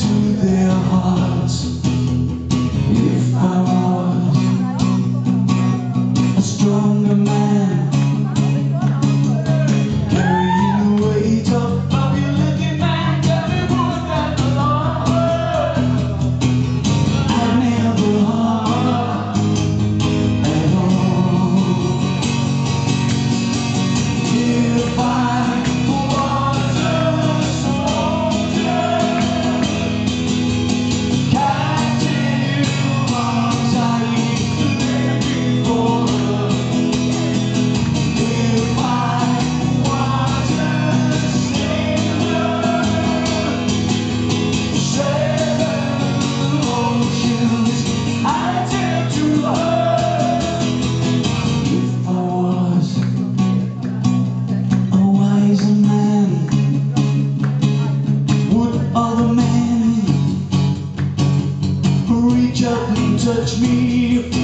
to their hearts if I was a stronger man. Touch me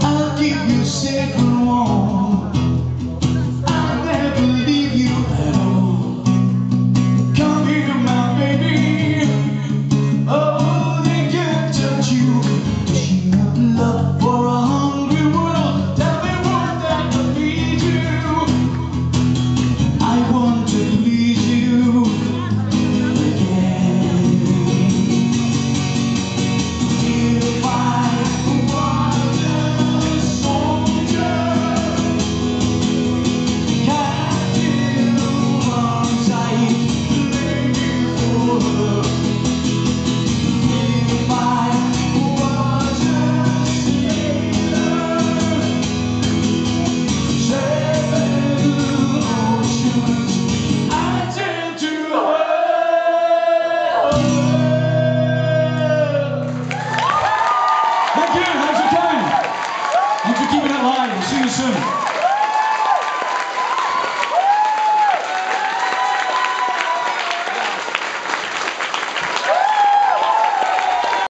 I'll keep you safe and warm 嗨我是俞